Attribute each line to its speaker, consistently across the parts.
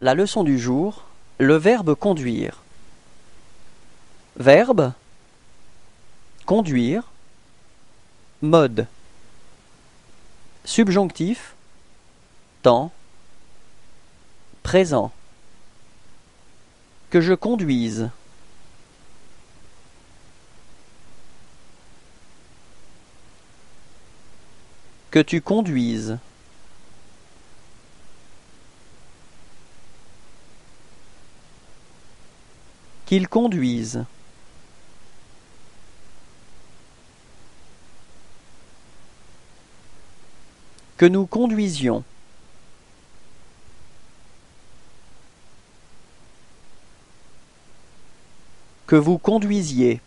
Speaker 1: La leçon du jour, le verbe conduire. Verbe conduire. Mode subjonctif. Temps présent. Que je conduise. Que tu conduises Qu'ils conduisent. Que nous conduisions. Que vous conduisiez.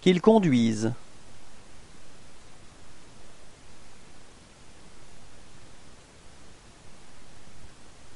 Speaker 1: Qu'ils conduisent.